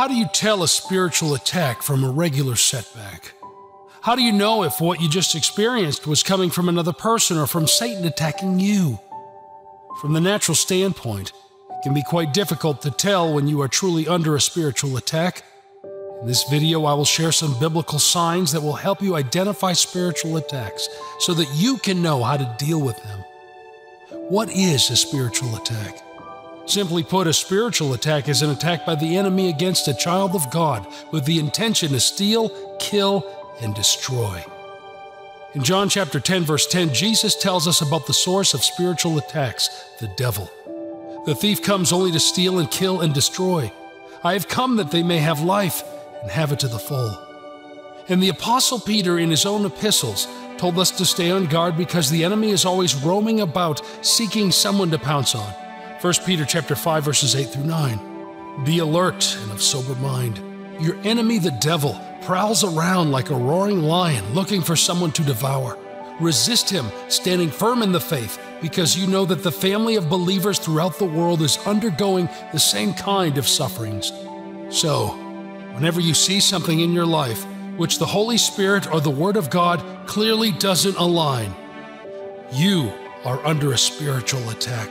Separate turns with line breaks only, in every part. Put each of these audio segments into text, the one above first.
How do you tell a spiritual attack from a regular setback? How do you know if what you just experienced was coming from another person or from Satan attacking you? From the natural standpoint, it can be quite difficult to tell when you are truly under a spiritual attack. In this video, I will share some biblical signs that will help you identify spiritual attacks so that you can know how to deal with them. What is a spiritual attack? Simply put, a spiritual attack is an attack by the enemy against a child of God with the intention to steal, kill, and destroy. In John chapter 10 verse 10, Jesus tells us about the source of spiritual attacks, the devil. The thief comes only to steal and kill and destroy. I have come that they may have life and have it to the full. And the apostle Peter in his own epistles told us to stay on guard because the enemy is always roaming about seeking someone to pounce on. 1 Peter chapter 5 verses 8 through 9. Be alert and of sober mind. Your enemy the devil prowls around like a roaring lion looking for someone to devour. Resist him, standing firm in the faith, because you know that the family of believers throughout the world is undergoing the same kind of sufferings. So, whenever you see something in your life which the Holy Spirit or the Word of God clearly doesn't align, you are under a spiritual attack,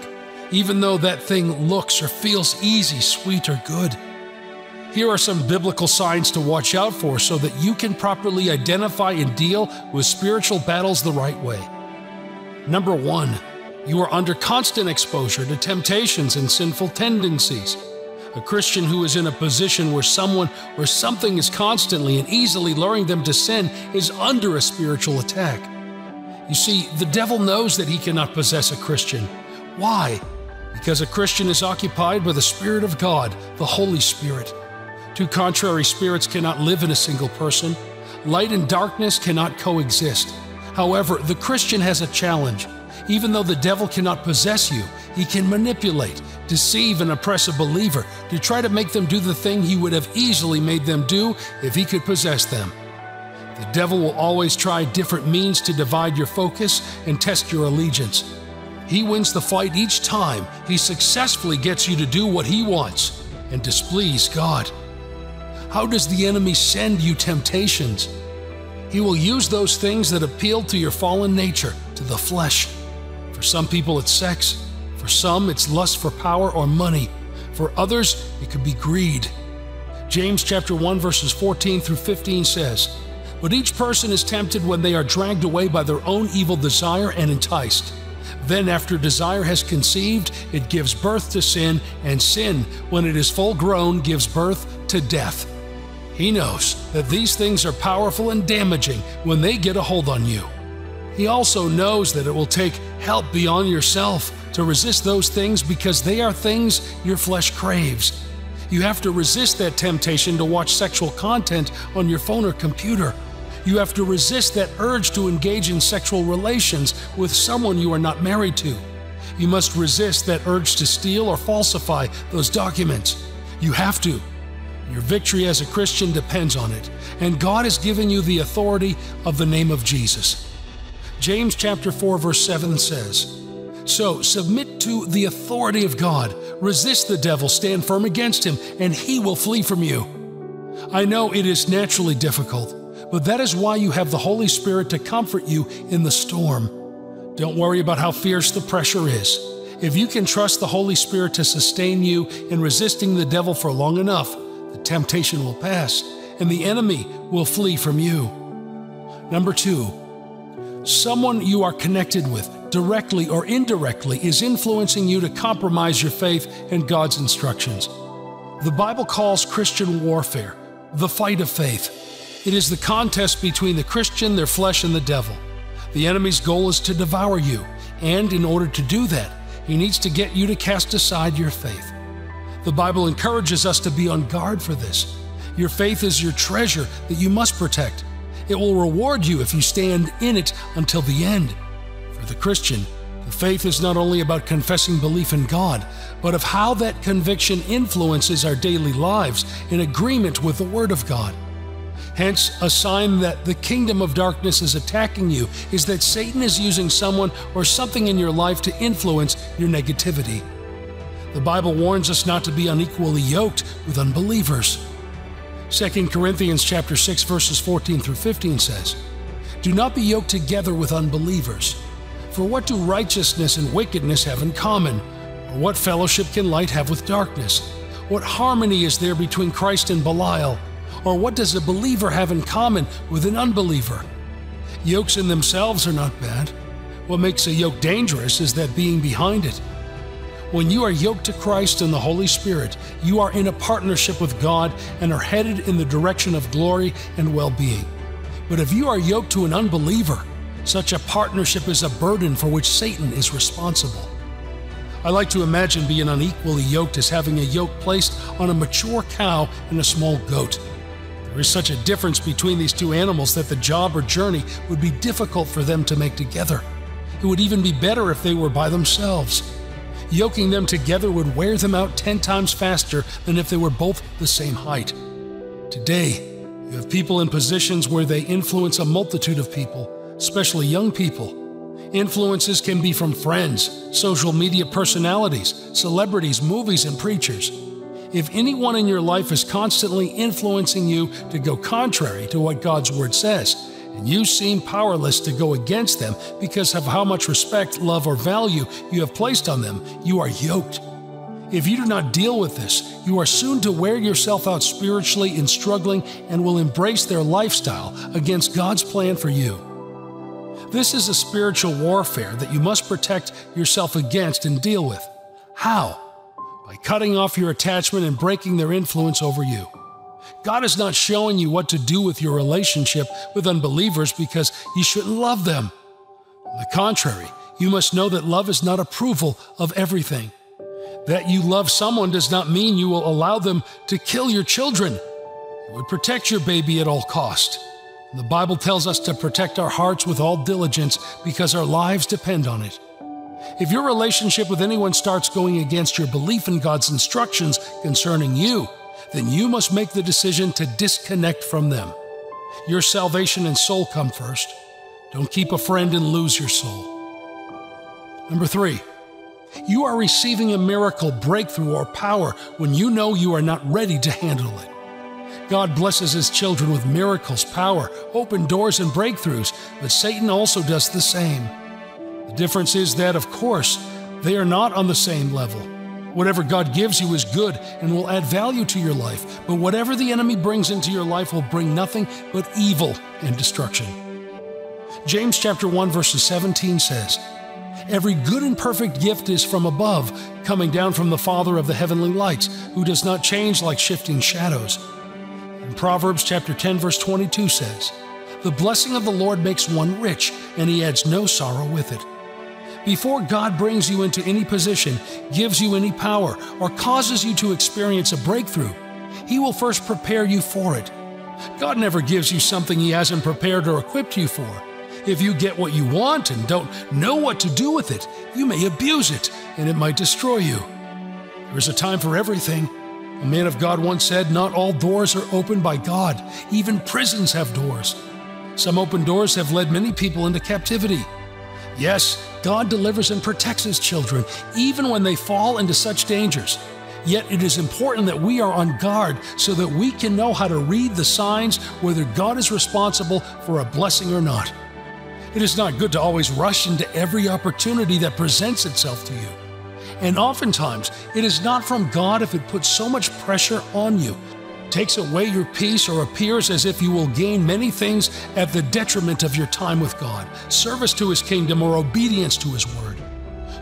even though that thing looks or feels easy, sweet, or good. Here are some biblical signs to watch out for so that you can properly identify and deal with spiritual battles the right way. Number one, you are under constant exposure to temptations and sinful tendencies. A Christian who is in a position where someone or something is constantly and easily luring them to sin is under a spiritual attack. You see, the devil knows that he cannot possess a Christian. Why? Because a Christian is occupied by the Spirit of God, the Holy Spirit. Two contrary spirits cannot live in a single person. Light and darkness cannot coexist. However, the Christian has a challenge. Even though the devil cannot possess you, he can manipulate, deceive, and oppress a believer to try to make them do the thing he would have easily made them do if he could possess them. The devil will always try different means to divide your focus and test your allegiance. He wins the fight each time he successfully gets you to do what he wants and displease God. How does the enemy send you temptations? He will use those things that appeal to your fallen nature, to the flesh. For some people, it's sex. For some, it's lust for power or money. For others, it could be greed. James chapter 1 verses 14 through 15 says, But each person is tempted when they are dragged away by their own evil desire and enticed. Then, after desire has conceived, it gives birth to sin, and sin, when it is full grown, gives birth to death. He knows that these things are powerful and damaging when they get a hold on you. He also knows that it will take help beyond yourself to resist those things because they are things your flesh craves. You have to resist that temptation to watch sexual content on your phone or computer. You have to resist that urge to engage in sexual relations with someone you are not married to. You must resist that urge to steal or falsify those documents. You have to. Your victory as a Christian depends on it, and God has given you the authority of the name of Jesus. James chapter 4 verse 7 says, "So submit to the authority of God, resist the devil, stand firm against him, and he will flee from you." I know it is naturally difficult, but that is why you have the Holy Spirit to comfort you in the storm. Don't worry about how fierce the pressure is. If you can trust the Holy Spirit to sustain you in resisting the devil for long enough, the temptation will pass and the enemy will flee from you. Number two, someone you are connected with, directly or indirectly, is influencing you to compromise your faith and God's instructions. The Bible calls Christian warfare the fight of faith. It is the contest between the Christian, their flesh, and the devil. The enemy's goal is to devour you, and in order to do that, he needs to get you to cast aside your faith. The Bible encourages us to be on guard for this. Your faith is your treasure that you must protect. It will reward you if you stand in it until the end. For the Christian, the faith is not only about confessing belief in God, but of how that conviction influences our daily lives in agreement with the Word of God. Hence, a sign that the kingdom of darkness is attacking you is that Satan is using someone or something in your life to influence your negativity. The Bible warns us not to be unequally yoked with unbelievers. 2 Corinthians chapter 6 verses 14 through 15 says, "Do not be yoked together with unbelievers. For what do righteousness and wickedness have in common? Or what fellowship can light have with darkness? What harmony is there between Christ and Belial? Or what does a believer have in common with an unbeliever? Yokes in themselves are not bad. What makes a yoke dangerous is that being behind it. When you are yoked to Christ and the Holy Spirit, you are in a partnership with God and are headed in the direction of glory and well being. But if you are yoked to an unbeliever, such a partnership is a burden for which Satan is responsible. I like to imagine being unequally yoked as having a yoke placed on a mature cow and a small goat. There is such a difference between these two animals that the job or journey would be difficult for them to make together. It would even be better if they were by themselves. Yoking them together would wear them out 10 times faster than if they were both the same height. Today, you have people in positions where they influence a multitude of people, especially young people. Influences can be from friends, social media personalities, celebrities, movies, and preachers. If anyone in your life is constantly influencing you to go contrary to what God's Word says, and you seem powerless to go against them because of how much respect, love, or value you have placed on them, you are yoked. If you do not deal with this, you are soon to wear yourself out spiritually in struggling and will embrace their lifestyle against God's plan for you. This is a spiritual warfare that you must protect yourself against and deal with. How? By cutting off your attachment and breaking their influence over you. God is not showing you what to do with your relationship with unbelievers because you shouldn't love them. On the contrary, you must know that love is not approval of everything. That you love someone does not mean you will allow them to kill your children. You would protect your baby at all cost. The Bible tells us to protect our hearts with all diligence because our lives depend on it. If your relationship with anyone starts going against your belief in God's instructions concerning you, then you must make the decision to disconnect from them. Your salvation and soul come first. Don't keep a friend and lose your soul. Number three, you are receiving a miracle, breakthrough, or power when you know you are not ready to handle it. God blesses his children with miracles, power, open doors, and breakthroughs, but Satan also does the same. The difference is that, of course, they are not on the same level. Whatever God gives you is good and will add value to your life, but whatever the enemy brings into your life will bring nothing but evil and destruction. James chapter 1 verses 17 says, Every good and perfect gift is from above, coming down from the Father of the heavenly lights, who does not change like shifting shadows. And Proverbs chapter 10 verse 22 says, The blessing of the Lord makes one rich, and he adds no sorrow with it. Before God brings you into any position, gives you any power, or causes you to experience a breakthrough, He will first prepare you for it. God never gives you something He hasn't prepared or equipped you for. If you get what you want and don't know what to do with it, you may abuse it and it might destroy you. There is a time for everything. A man of God once said, Not all doors are opened by God, even prisons have doors. Some open doors have led many people into captivity. Yes, God delivers and protects His children, even when they fall into such dangers. Yet it is important that we are on guard so that we can know how to read the signs whether God is responsible for a blessing or not. It is not good to always rush into every opportunity that presents itself to you. And oftentimes, it is not from God if it puts so much pressure on you takes away your peace or appears as if you will gain many things at the detriment of your time with God, service to His kingdom, or obedience to His word.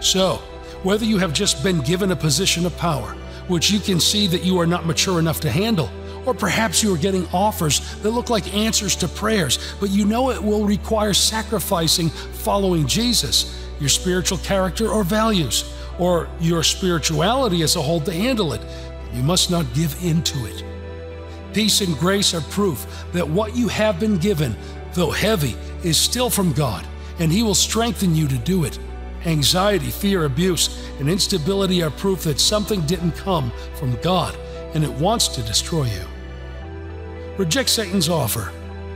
So, whether you have just been given a position of power, which you can see that you are not mature enough to handle, or perhaps you are getting offers that look like answers to prayers, but you know it will require sacrificing following Jesus, your spiritual character or values, or your spirituality as a whole to handle it. You must not give in to it. Peace and grace are proof that what you have been given, though heavy, is still from God, and He will strengthen you to do it. Anxiety, fear, abuse, and instability are proof that something didn't come from God and it wants to destroy you. Reject Satan's offer.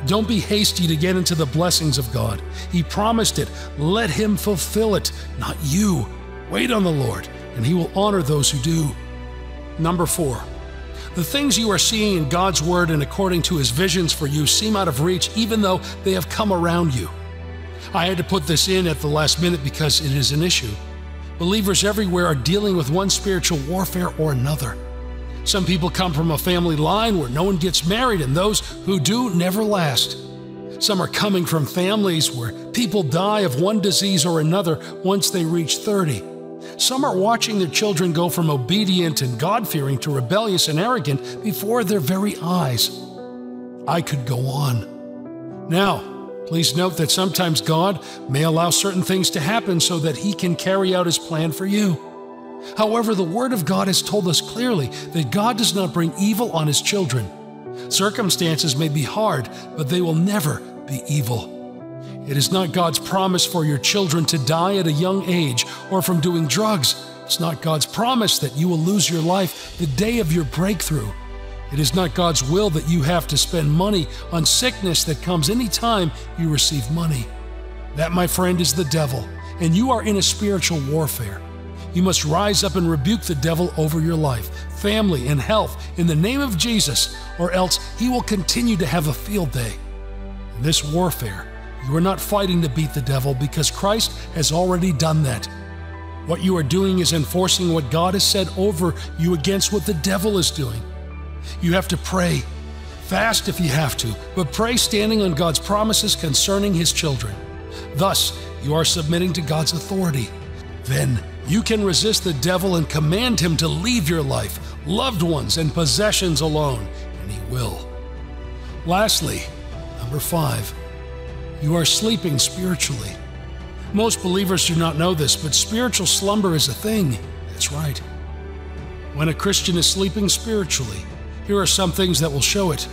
Don't be hasty to get into the blessings of God. He promised it. Let Him fulfill it, not you. Wait on the Lord, and He will honor those who do. Number four, The things you are seeing in God's Word and according to His visions for you seem out of reach, even though they have come around you. I had to put this in at the last minute because it is an issue. Believers everywhere are dealing with one spiritual warfare or another. Some people come from a family line where no one gets married, and those who do never last. Some are coming from families where people die of one disease or another once they reach 30. Some are watching their children go from obedient and God fearing to rebellious and arrogant before their very eyes. I could go on. Now, please note that sometimes God may allow certain things to happen so that He can carry out His plan for you. However, the Word of God has told us clearly that God does not bring evil on His children. Circumstances may be hard, but they will never be evil. It is not God's promise for your children to die at a young age or from doing drugs. It's not God's promise that you will lose your life the day of your breakthrough. It is not God's will that you have to spend money on sickness that comes anytime you receive money. That, my friend, is the devil, and you are in a spiritual warfare. You must rise up and rebuke the devil over your life, family, and health in the name of Jesus, or else he will continue to have a field day. This warfare, you are not fighting to beat the devil because Christ has already done that. What you are doing is enforcing what God has said over you against what the devil is doing. You have to pray. Fast if you have to, but pray standing on God's promises concerning His children. Thus, you are submitting to God's authority. Then, you can resist the devil and command him to leave your life, loved ones, and possessions alone, and he will. Lastly, number five, you are sleeping spiritually. Most believers do not know this, but spiritual slumber is a thing. That's right. When a Christian is sleeping spiritually, here are some things that will show it.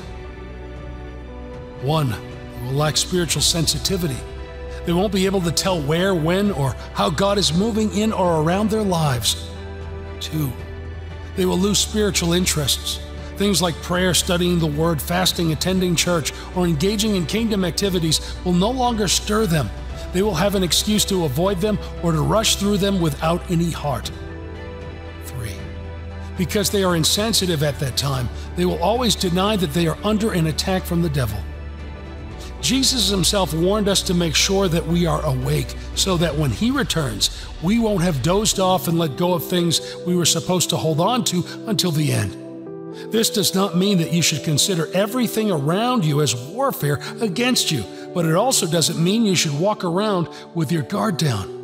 One, they will lack spiritual sensitivity. They won't be able to tell where, when, or how God is moving in or around their lives. Two, they will lose spiritual interests. Things like prayer, studying the Word, fasting, attending church, or engaging in kingdom activities will no longer stir them. They will have an excuse to avoid them or to rush through them without any heart. 3. Because they are insensitive at that time, they will always deny that they are under an attack from the devil. Jesus himself warned us to make sure that we are awake so that when he returns, we won't have dozed off and let go of things we were supposed to hold on to until the end. This does not mean that you should consider everything around you as warfare against you, but it also doesn't mean you should walk around with your guard down.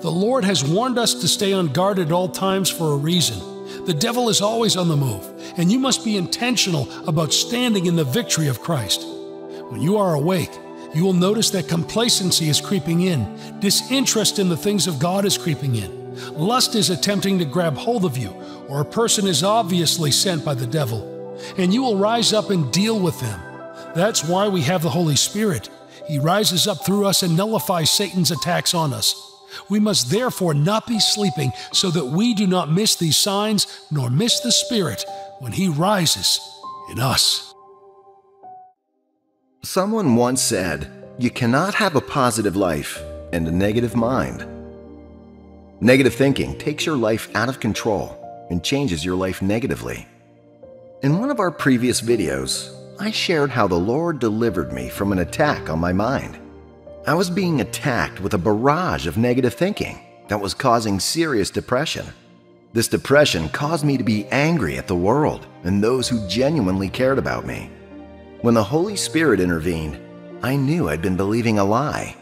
The Lord has warned us to stay on guard at all times for a reason. The devil is always on the move, and you must be intentional about standing in the victory of Christ. When you are awake, you will notice that complacency is creeping in, disinterest in the things of God is creeping in. Lust is attempting to grab hold of you, or a person is obviously sent by the devil, and you will rise up and deal with them. That's why we have the Holy Spirit. He rises up through us and nullifies Satan's attacks on us. We must therefore not be sleeping so that we do not miss these signs nor miss the Spirit when He rises in us.
Someone once said, You cannot have a positive life and a negative mind. Negative thinking takes your life out of control and changes your life negatively. In one of our previous videos, I shared how the Lord delivered me from an attack on my mind. I was being attacked with a barrage of negative thinking that was causing serious depression. This depression caused me to be angry at the world and those who genuinely cared about me. When the Holy Spirit intervened, I knew I'd been believing a lie.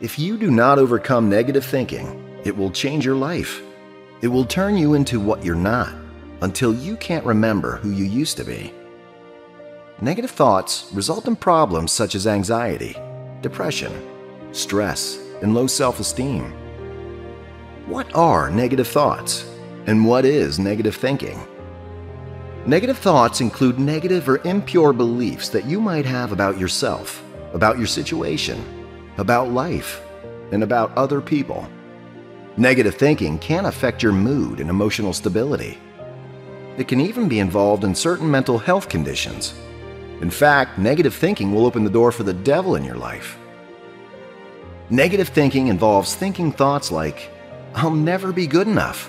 If you do not overcome negative thinking, it will change your life. It will turn you into what you're not until you can't remember who you used to be. Negative thoughts result in problems such as anxiety, depression, stress, and low self esteem. What are negative thoughts? And what is negative thinking? Negative thoughts include negative or impure beliefs that you might have about yourself, about your situation, about life, and about other people. Negative thinking can affect your mood and emotional stability. It can even be involved in certain mental health conditions. In fact, negative thinking will open the door for the devil in your life. Negative thinking involves thinking thoughts like, I'll never be good enough.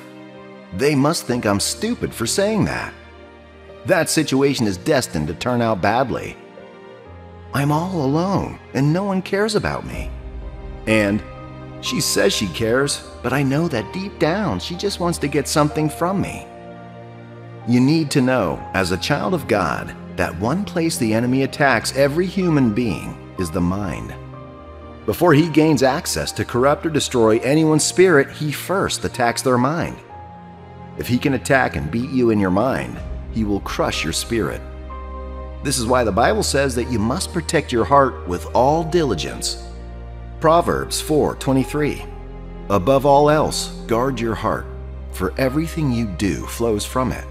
They must think I'm stupid for saying that. That situation is destined to turn out badly. I'm all alone and no one cares about me. And she says she cares, but I know that deep down she just wants to get something from me. You need to know, as a child of God, that one place the enemy attacks every human being is the mind. Before he gains access to corrupt or destroy anyone's spirit, he first attacks their mind. If he can attack and beat you in your mind, he will crush your spirit. This is why the Bible says that you must protect your heart with all diligence. Proverbs 4:23. Above all else, guard your heart, for everything you do flows from it.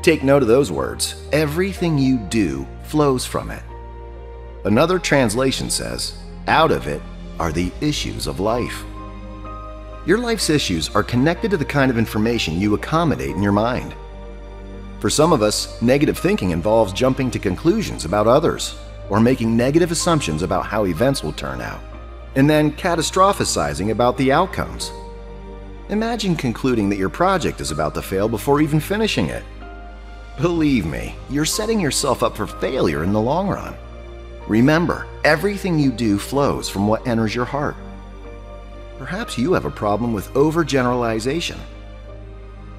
Take note of those words. Everything you do flows from it. Another translation says, out of it are the issues of life. Your life's issues are connected to the kind of information you accommodate in your mind. For some of us, negative thinking involves jumping to conclusions about others or making negative assumptions about how events will turn out, and then catastrophizing about the outcomes. Imagine concluding that your project is about to fail before even finishing it. Believe me, you're setting yourself up for failure in the long run. Remember, everything you do flows from what enters your heart. Perhaps you have a problem with overgeneralization.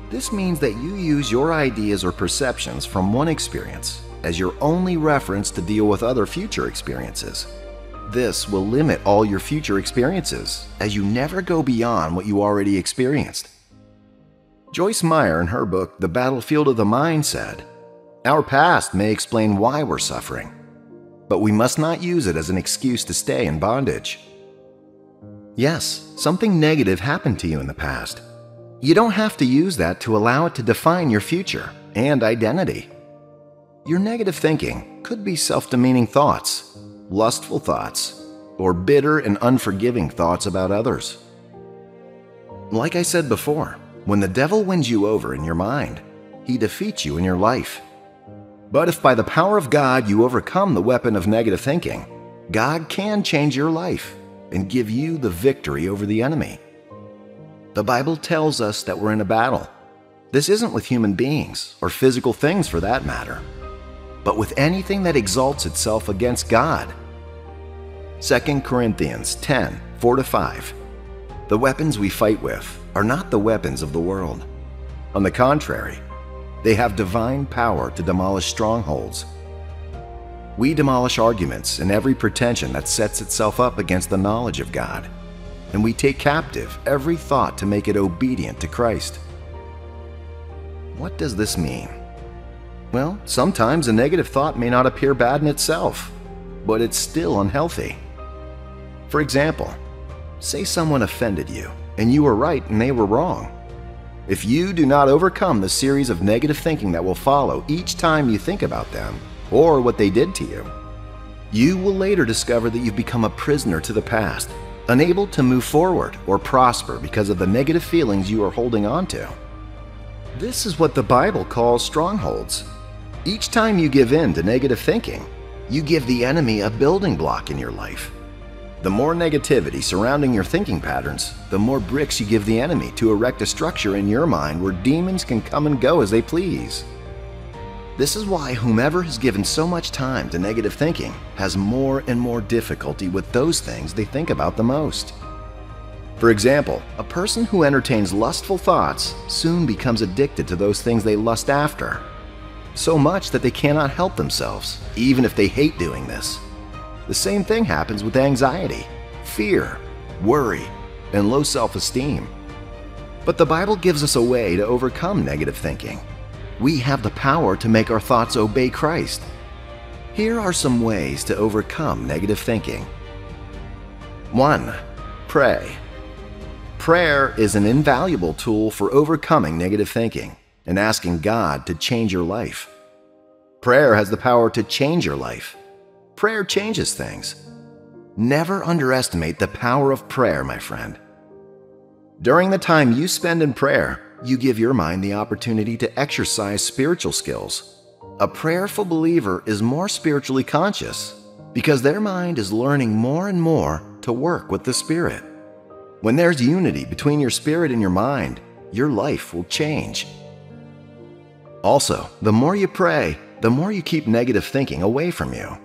This means that you use your ideas or perceptions from one experience as your only reference to deal with other future experiences. This will limit all your future experiences as you never go beyond what you already experienced. Joyce Meyer, in her book The Battlefield of the Mind, said, Our past may explain why we're suffering but we must not use it as an excuse to stay in bondage. Yes, something negative happened to you in the past. You don't have to use that to allow it to define your future and identity. Your negative thinking could be self demeaning thoughts, lustful thoughts, or bitter and unforgiving thoughts about others. Like I said before, when the devil wins you over in your mind, he defeats you in your life. But if by the power of God you overcome the weapon of negative thinking, God can change your life and give you the victory over the enemy. The Bible tells us that we're in a battle. This isn't with human beings, or physical things for that matter, but with anything that exalts itself against God. 2 Corinthians 10 4 5. The weapons we fight with are not the weapons of the world. On the contrary, they have divine power to demolish strongholds. We demolish arguments and every pretension that sets itself up against the knowledge of God, and we take captive every thought to make it obedient to Christ. What does this mean? Well, sometimes a negative thought may not appear bad in itself, but it's still unhealthy. For example, say someone offended you, and you were right and they were wrong. If you do not overcome the series of negative thinking that will follow each time you think about them or what they did to you, you will later discover that you've become a prisoner to the past, unable to move forward or prosper because of the negative feelings you are holding on to. This is what the Bible calls strongholds. Each time you give in to negative thinking, you give the enemy a building block in your life. The more negativity surrounding your thinking patterns, the more bricks you give the enemy to erect a structure in your mind where demons can come and go as they please. This is why whomever has given so much time to negative thinking has more and more difficulty with those things they think about the most. For example, a person who entertains lustful thoughts soon becomes addicted to those things they lust after. So much that they cannot help themselves, even if they hate doing this. The same thing happens with anxiety, fear, worry, and low self esteem. But the Bible gives us a way to overcome negative thinking. We have the power to make our thoughts obey Christ. Here are some ways to overcome negative thinking. 1. Pray. Prayer is an invaluable tool for overcoming negative thinking and asking God to change your life. Prayer has the power to change your life Prayer changes things. Never underestimate the power of prayer, my friend. During the time you spend in prayer, you give your mind the opportunity to exercise spiritual skills. A prayerful believer is more spiritually conscious because their mind is learning more and more to work with the Spirit. When there's unity between your spirit and your mind, your life will change. Also, the more you pray, the more you keep negative thinking away from you.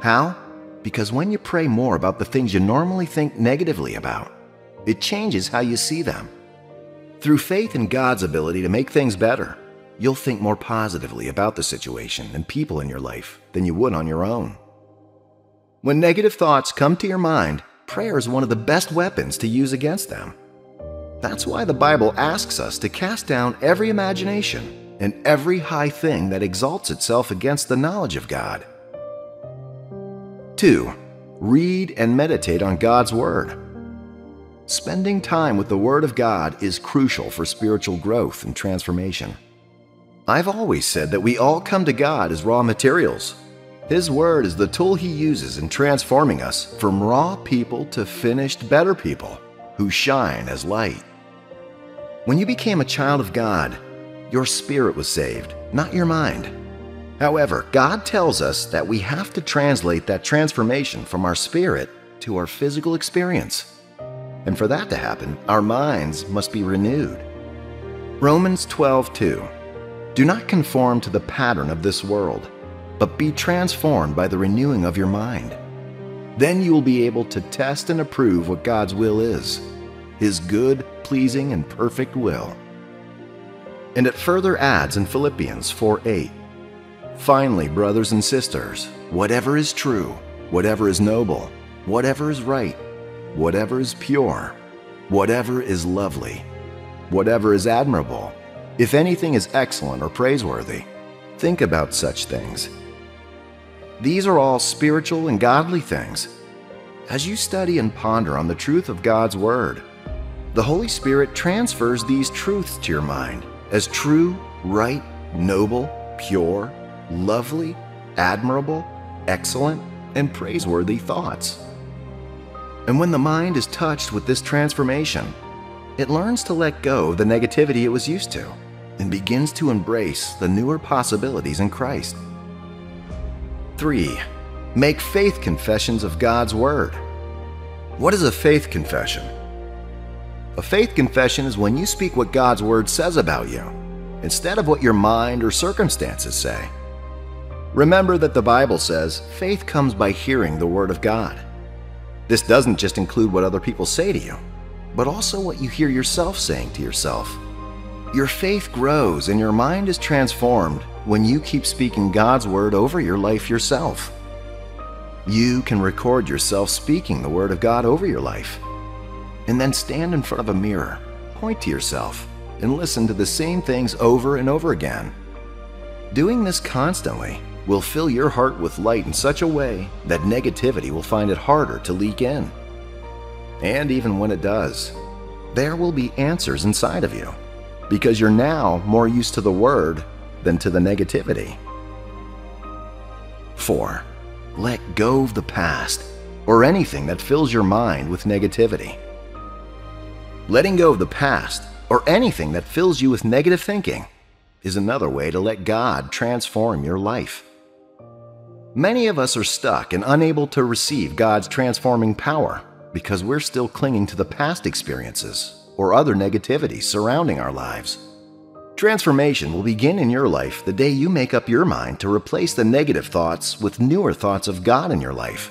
How? Because when you pray more about the things you normally think negatively about, it changes how you see them. Through faith in God's ability to make things better, you'll think more positively about the situation and people in your life than you would on your own. When negative thoughts come to your mind, prayer is one of the best weapons to use against them. That's why the Bible asks us to cast down every imagination and every high thing that exalts itself against the knowledge of God. 2. Read and meditate on God's Word. Spending time with the Word of God is crucial for spiritual growth and transformation. I've always said that we all come to God as raw materials. His Word is the tool He uses in transforming us from raw people to finished, better people who shine as light. When you became a child of God, your spirit was saved, not your mind. However, God tells us that we have to translate that transformation from our spirit to our physical experience. And for that to happen, our minds must be renewed. Romans 12:2 Do not conform to the pattern of this world, but be transformed by the renewing of your mind. Then you will be able to test and approve what God's will is, his good, pleasing, and perfect will. And it further adds in Philippians 4:8 Finally, brothers and sisters, whatever is true, whatever is noble, whatever is right, whatever is pure, whatever is lovely, whatever is admirable, if anything is excellent or praiseworthy, think about such things. These are all spiritual and godly things. As you study and ponder on the truth of God's Word, the Holy Spirit transfers these truths to your mind as true, right, noble, pure, lovely, admirable, excellent, and praiseworthy thoughts. And when the mind is touched with this transformation, it learns to let go of the negativity it was used to and begins to embrace the newer possibilities in Christ. 3. Make faith confessions of God's Word. What is a faith confession? A faith confession is when you speak what God's Word says about you, instead of what your mind or circumstances say. Remember that the Bible says faith comes by hearing the Word of God. This doesn't just include what other people say to you, but also what you hear yourself saying to yourself. Your faith grows and your mind is transformed when you keep speaking God's Word over your life yourself. You can record yourself speaking the Word of God over your life, and then stand in front of a mirror, point to yourself, and listen to the same things over and over again. Doing this constantly will fill your heart with light in such a way that negativity will find it harder to leak in. And even when it does, there will be answers inside of you because you're now more used to the Word than to the negativity. 4. Let go of the past or anything that fills your mind with negativity. Letting go of the past or anything that fills you with negative thinking is another way to let God transform your life. Many of us are stuck and unable to receive God's transforming power because we're still clinging to the past experiences or other negativity surrounding our lives. Transformation will begin in your life the day you make up your mind to replace the negative thoughts with newer thoughts of God in your life.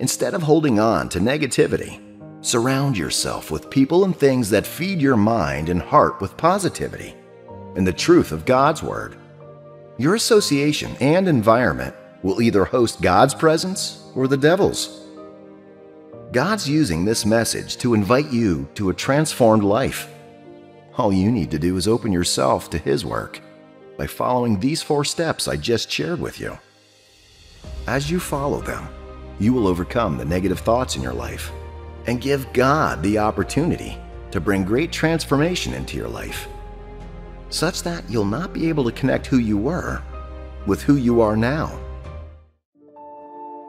Instead of holding on to negativity, surround yourself with people and things that feed your mind and heart with positivity and the truth of God's Word. Your association and environment will either host God's presence or the devil's. God's using this message to invite you to a transformed life. All you need to do is open yourself to His work by following these four steps I just shared with you. As you follow them, you will overcome the negative thoughts in your life and give God the opportunity to bring great transformation into your life, such that you'll not be able to connect who you were with who you are now.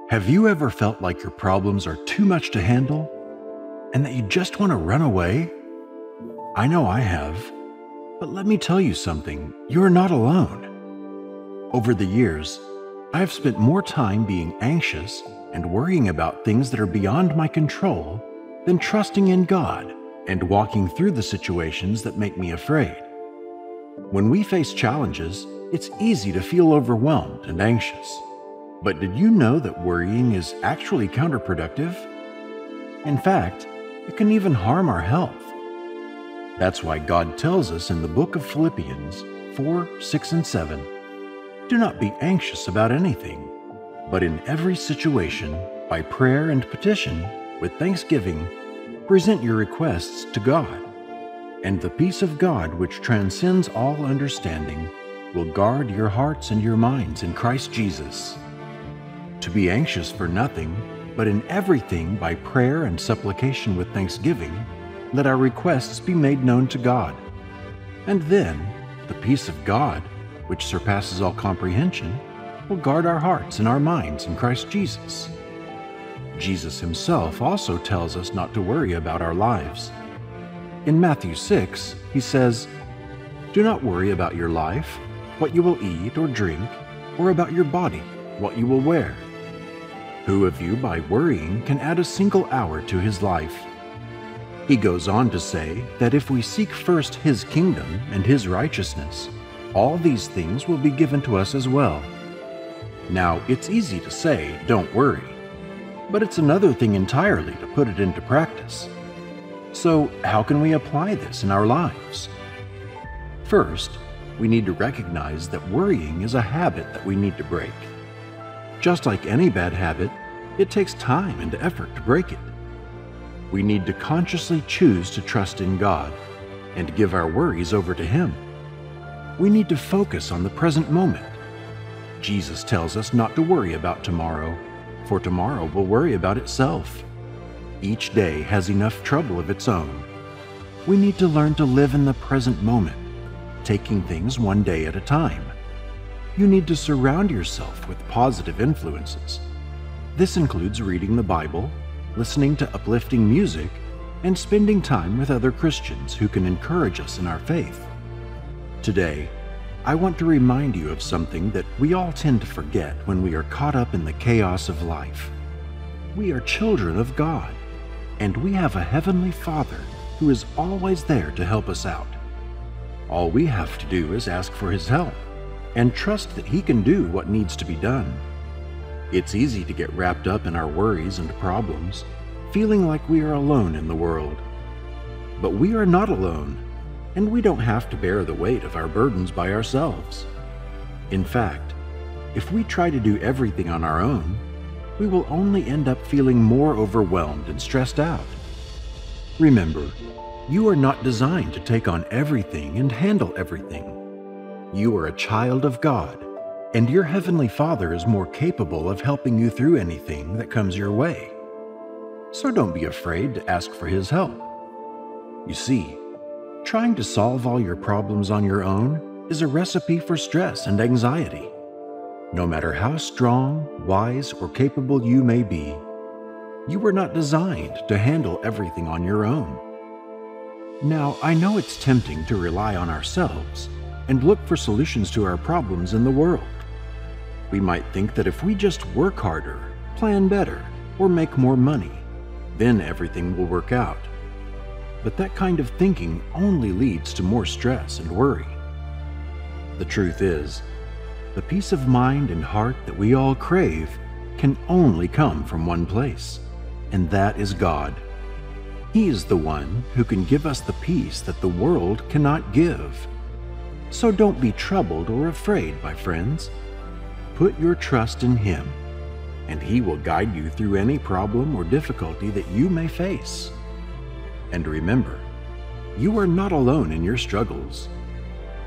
Have you ever felt like your problems are too much to handle and that you just want to run away? I know I have. But let me tell you something you're not alone. Over the years, I have spent more time being anxious and worrying about things that are beyond my control than trusting in God and walking through the situations that make me afraid. When we face challenges, it's easy to feel overwhelmed and anxious. But did you know that worrying is actually counterproductive? In fact, it can even harm our health. That's why God tells us in the book of Philippians 4 6 and 7 Do not be anxious about anything, but in every situation, by prayer and petition, with thanksgiving, present your requests to God. And the peace of God, which transcends all understanding, will guard your hearts and your minds in Christ Jesus. To be anxious for nothing, but in everything by prayer and supplication with thanksgiving, let our requests be made known to God. And then, the peace of God, which surpasses all comprehension, will guard our hearts and our minds in Christ Jesus. Jesus himself also tells us not to worry about our lives. In Matthew 6, he says, Do not worry about your life, what you will eat or drink, or about your body, what you will wear. Who of you, by worrying, can add a single hour to his life? He goes on to say that if we seek first his kingdom and his righteousness, all these things will be given to us as well. Now, it's easy to say, don't worry, but it's another thing entirely to put it into practice. So, how can we apply this in our lives? First, we need to recognize that worrying is a habit that we need to break. Just like any bad habit, it takes time and effort to break it. We need to consciously choose to trust in God and give our worries over to Him. We need to focus on the present moment. Jesus tells us not to worry about tomorrow, for tomorrow will worry about itself. Each day has enough trouble of its own. We need to learn to live in the present moment, taking things one day at a time you need to surround yourself with positive influences. This includes reading the Bible, listening to uplifting music, and spending time with other Christians who can encourage us in our faith. Today, I want to remind you of something that we all tend to forget when we are caught up in the chaos of life. We are children of God, and we have a Heavenly Father who is always there to help us out. All we have to do is ask for His help and trust that He can do what needs to be done. It's easy to get wrapped up in our worries and problems, feeling like we are alone in the world. But we are not alone, and we don't have to bear the weight of our burdens by ourselves. In fact, if we try to do everything on our own, we will only end up feeling more overwhelmed and stressed out. Remember, you are not designed to take on everything and handle everything. You are a child of God, and your Heavenly Father is more capable of helping you through anything that comes your way. So don't be afraid to ask for His help. You see, trying to solve all your problems on your own is a recipe for stress and anxiety. No matter how strong, wise, or capable you may be, you were not designed to handle everything on your own. Now, I know it's tempting to rely on ourselves and look for solutions to our problems in the world. We might think that if we just work harder, plan better, or make more money, then everything will work out. But that kind of thinking only leads to more stress and worry. The truth is, the peace of mind and heart that we all crave can only come from one place, and that is God. He is the one who can give us the peace that the world cannot give. So don't be troubled or afraid, my friends. Put your trust in Him, and He will guide you through any problem or difficulty that you may face. And remember, you are not alone in your struggles.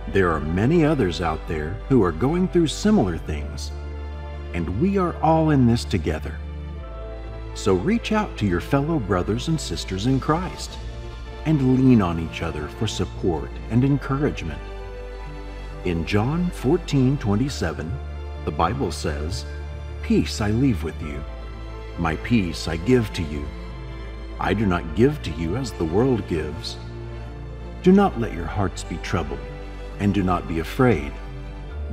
There are many others out there who are going through similar things, and we are all in this together. So reach out to your fellow brothers and sisters in Christ and lean on each other for support and encouragement. In John 14 27, the Bible says, Peace I leave with you, my peace I give to you. I do not give to you as the world gives. Do not let your hearts be troubled, and do not be afraid.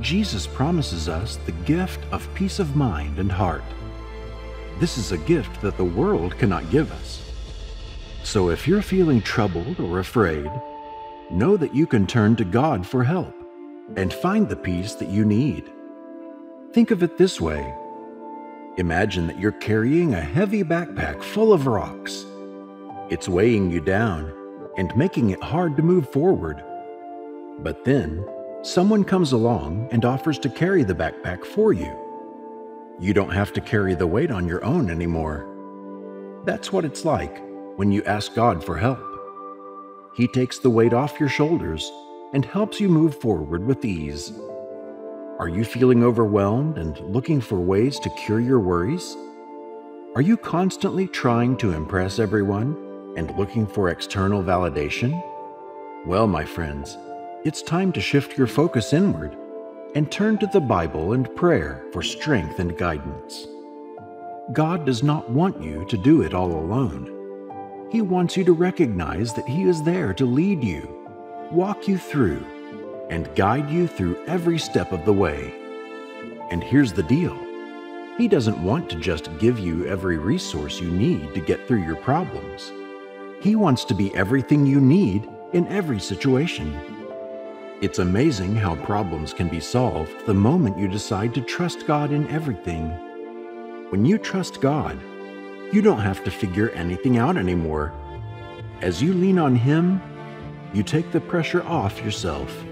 Jesus promises us the gift of peace of mind and heart. This is a gift that the world cannot give us. So if you're feeling troubled or afraid, know that you can turn to God for help and find the peace that you need. Think of it this way Imagine that you're carrying a heavy backpack full of rocks. It's weighing you down and making it hard to move forward. But then, someone comes along and offers to carry the backpack for you. You don't have to carry the weight on your own anymore. That's what it's like when you ask God for help. He takes the weight off your shoulders and helps you move forward with ease. Are you feeling overwhelmed and looking for ways to cure your worries? Are you constantly trying to impress everyone and looking for external validation? Well, my friends, it's time to shift your focus inward and turn to the Bible and prayer for strength and guidance. God does not want you to do it all alone. He wants you to recognize that He is there to lead you, walk you through, and guide you through every step of the way. And here's the deal He doesn't want to just give you every resource you need to get through your problems. He wants to be everything you need in every situation. It's amazing how problems can be solved the moment you decide to trust God in everything. When you trust God, you don't have to figure anything out anymore. As you lean on Him, you take the pressure off yourself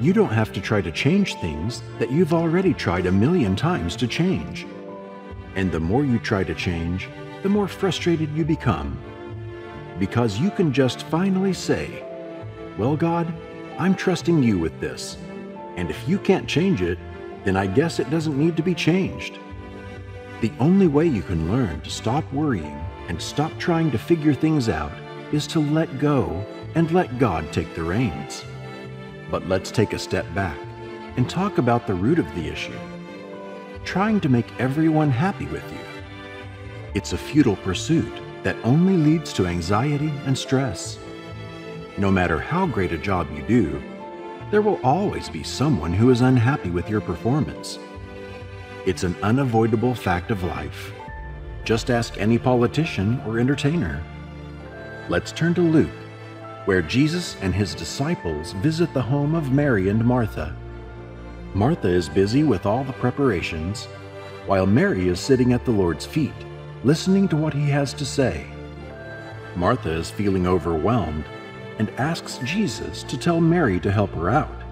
you don't have to try to change things that you've already tried a million times to change. And the more you try to change, the more frustrated you become. Because you can just finally say, Well, God, I'm trusting you with this. And if you can't change it, then I guess it doesn't need to be changed. The only way you can learn to stop worrying and stop trying to figure things out is to let go and let God take the reins. But let's take a step back and talk about the root of the issue trying to make everyone happy with you. It's a futile pursuit that only leads to anxiety and stress. No matter how great a job you do, there will always be someone who is unhappy with your performance. It's an unavoidable fact of life. Just ask any politician or entertainer. Let's turn to Luke where Jesus and his disciples visit the home of Mary and Martha. Martha is busy with all the preparations, while Mary is sitting at the Lord's feet, listening to what he has to say. Martha is feeling overwhelmed and asks Jesus to tell Mary to help her out.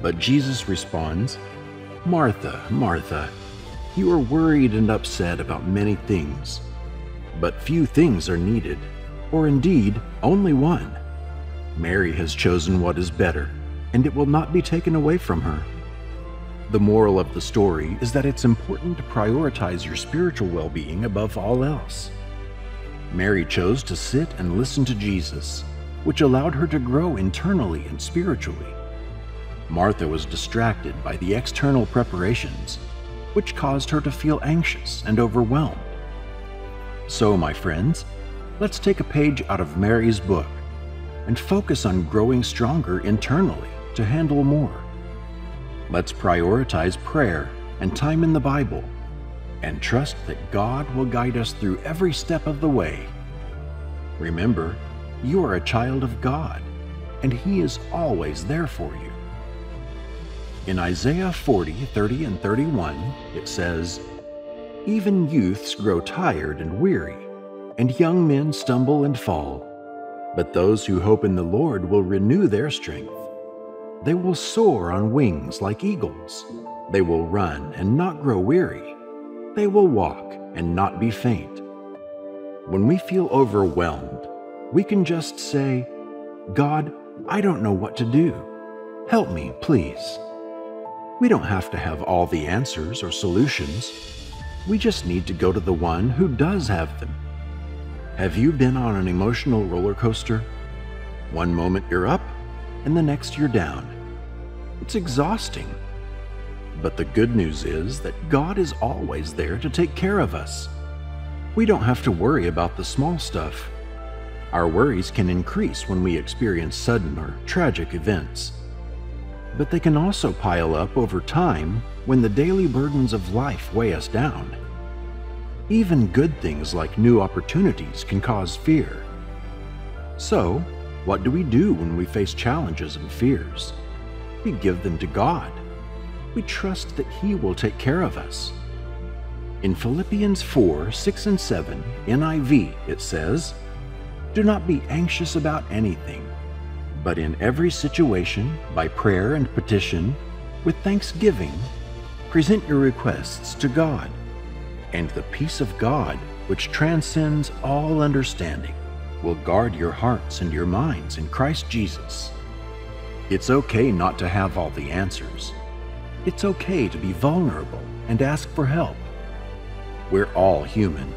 But Jesus responds, Martha, Martha, you are worried and upset about many things, but few things are needed or indeed only one. Mary has chosen what is better, and it will not be taken away from her. The moral of the story is that it's important to prioritize your spiritual well being above all else. Mary chose to sit and listen to Jesus, which allowed her to grow internally and spiritually. Martha was distracted by the external preparations, which caused her to feel anxious and overwhelmed. So, my friends, let's take a page out of Mary's book and focus on growing stronger internally to handle more. Let's prioritize prayer and time in the Bible and trust that God will guide us through every step of the way. Remember, you are a child of God, and He is always there for you. In Isaiah 40, 30, and 31, it says, Even youths grow tired and weary and young men stumble and fall. But those who hope in the Lord will renew their strength. They will soar on wings like eagles. They will run and not grow weary. They will walk and not be faint. When we feel overwhelmed, we can just say, God, I don't know what to do. Help me, please. We don't have to have all the answers or solutions. We just need to go to the one who does have them have you been on an emotional roller coaster? One moment you're up, and the next you're down. It's exhausting. But the good news is that God is always there to take care of us. We don't have to worry about the small stuff. Our worries can increase when we experience sudden or tragic events. But they can also pile up over time when the daily burdens of life weigh us down. Even good things like new opportunities can cause fear. So, What do we do when we face challenges and fears? We give them to God. We trust that He will take care of us. In Philippians 4 6 and 7, NIV, it says, Do not be anxious about anything, but in every situation, by prayer and petition, with thanksgiving, present your requests to God, and the peace of God, which transcends all understanding, will guard your hearts and your minds in Christ Jesus. It's okay not to have all the answers. It's okay to be vulnerable and ask for help. We're all human,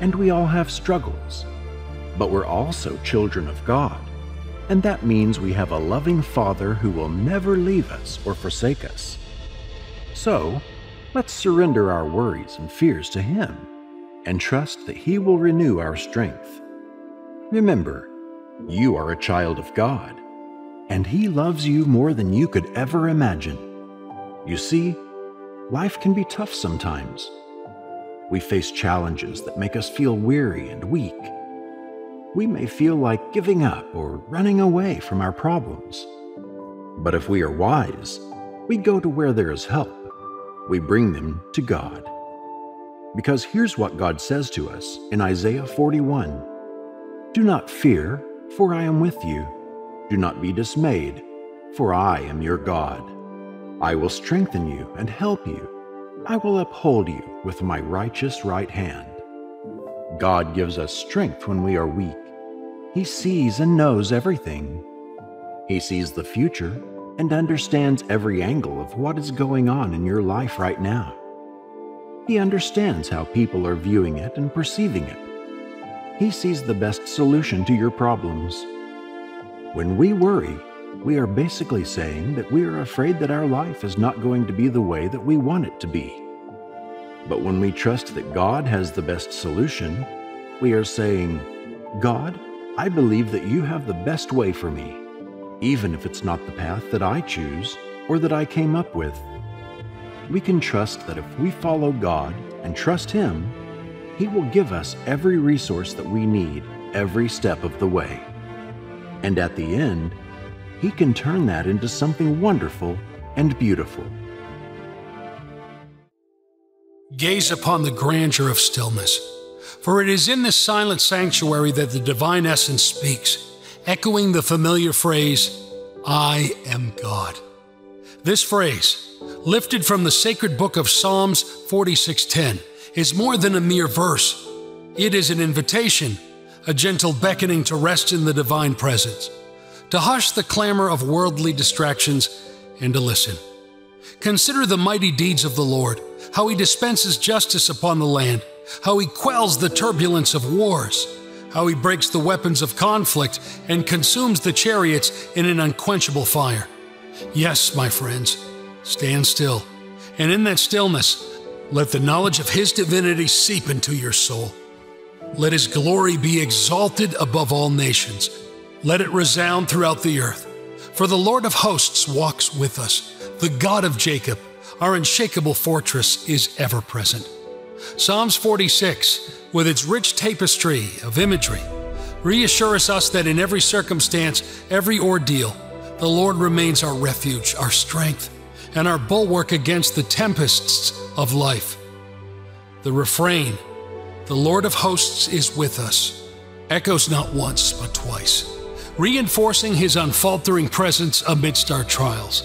and we all have struggles. But we're also children of God, and that means we have a loving Father who will never leave us or forsake us. So, let's surrender our worries and fears to Him and trust that He will renew our strength. Remember, you are a child of God, and He loves you more than you could ever imagine. You see, life can be tough sometimes we face challenges that make us feel weary and weak. We may feel like giving up or running away from our problems. But if we are wise, we go to where there is help. We bring them to God. Because here's what God says to us in Isaiah 41 Do not fear, for I am with you. Do not be dismayed, for I am your God. I will strengthen you and help you. I will uphold you with my righteous right hand. God gives us strength when we are weak. He sees and knows everything. He sees the future and understands every angle of what is going on in your life right now. He understands how people are viewing it and perceiving it. He sees the best solution to your problems. When we worry, we are basically saying that we are afraid that our life is not going to be the way that we want it to be. But when we trust that God has the best solution, we are saying, God, I believe that you have the best way for me, even if it's not the path that I choose or that I came up with. We can trust that if we follow God and trust Him, He will give us every resource that we need every step of the way. And at the end, he can turn that into something wonderful and beautiful.
Gaze upon the grandeur of stillness, for it is in this silent sanctuary that the divine essence speaks, echoing the familiar phrase, I am God. This phrase, lifted from the sacred book of Psalms 46:10, is more than a mere verse. It is an invitation, a gentle beckoning to rest in the divine presence to hush the clamor of worldly distractions and to listen. Consider the mighty deeds of the Lord, how he dispenses justice upon the land, how he quells the turbulence of wars, how he breaks the weapons of conflict and consumes the chariots in an unquenchable fire. Yes, my friends, stand still, and in that stillness, let the knowledge of his divinity seep into your soul. Let his glory be exalted above all nations let it resound throughout the earth. For the Lord of hosts walks with us. The God of Jacob, our unshakable fortress, is ever present. Psalms 46, with its rich tapestry of imagery, reassures us that in every circumstance, every ordeal, the Lord remains our refuge, our strength, and our bulwark against the tempests of life. The refrain, The Lord of hosts is with us, echoes not once, but twice reinforcing his unfaltering presence amidst our trials.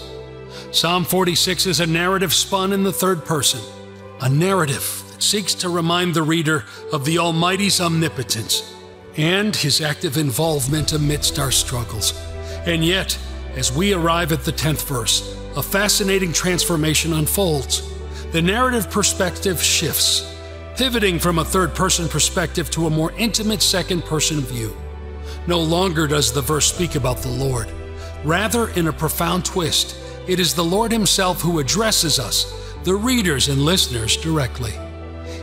Psalm 46 is a narrative spun in the third person, a narrative that seeks to remind the reader of the Almighty's omnipotence and his active involvement amidst our struggles. And yet, as we arrive at the 10th verse, a fascinating transformation unfolds. The narrative perspective shifts, pivoting from a third person perspective to a more intimate second person view. No longer does the verse speak about the Lord. Rather, in a profound twist, it is the Lord Himself who addresses us, the readers and listeners, directly.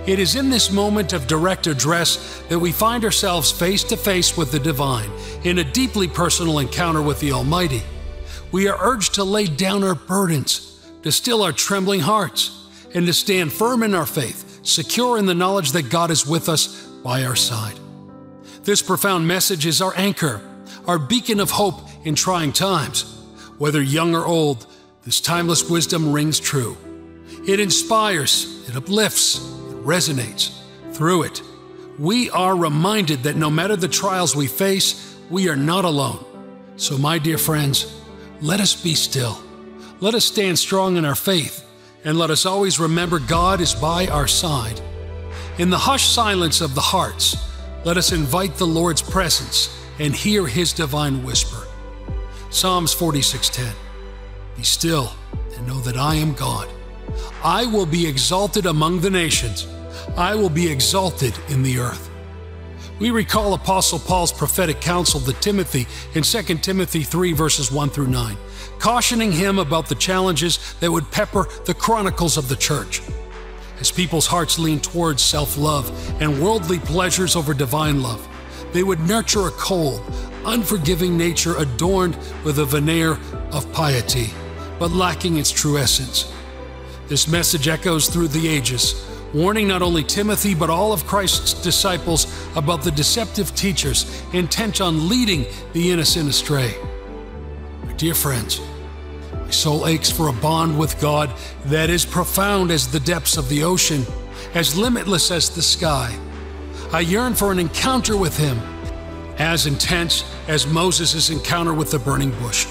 It is in this moment of direct address that we find ourselves face to face with the divine in a deeply personal encounter with the Almighty. We are urged to lay down our burdens, to still our trembling hearts, and to stand firm in our faith, secure in the knowledge that God is with us by our side. This profound message is our anchor, our beacon of hope in trying times. Whether young or old, this timeless wisdom rings true. It inspires, it uplifts, it resonates. Through it, we are reminded that no matter the trials we face, we are not alone. So, my dear friends, let us be still. Let us stand strong in our faith, and let us always remember God is by our side. In the hushed silence of the hearts, let us invite the Lord's presence and hear his divine whisper. Psalms 46:10. Be still and know that I am God. I will be exalted among the nations. I will be exalted in the earth. We recall Apostle Paul's prophetic counsel to Timothy in 2 Timothy 3, verses 1 through 9, cautioning him about the challenges that would pepper the chronicles of the church. As people's hearts lean towards self love and worldly pleasures over divine love, they would nurture a cold, unforgiving nature adorned with a veneer of piety, but lacking its true essence. This message echoes through the ages warning not only Timothy but all of Christ's disciples about the deceptive teachers intent on leading the innocent astray. Dear friends, soul aches for a bond with God that is profound as the depths of the ocean, as limitless as the sky. I yearn for an encounter with Him, as intense as Moses' encounter with the burning bush.